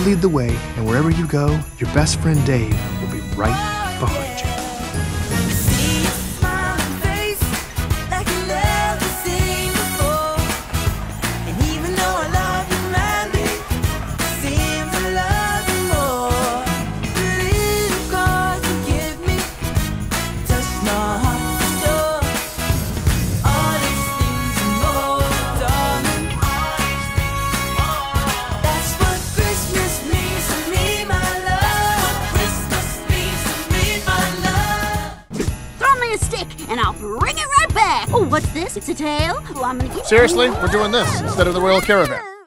lead the way, and wherever you go, your best friend Dave will be right stick and I'll bring it right back. Oh, what's this? It's a tail? Oh, I'm gonna get Seriously? We're doing this instead of the Royal Caravan.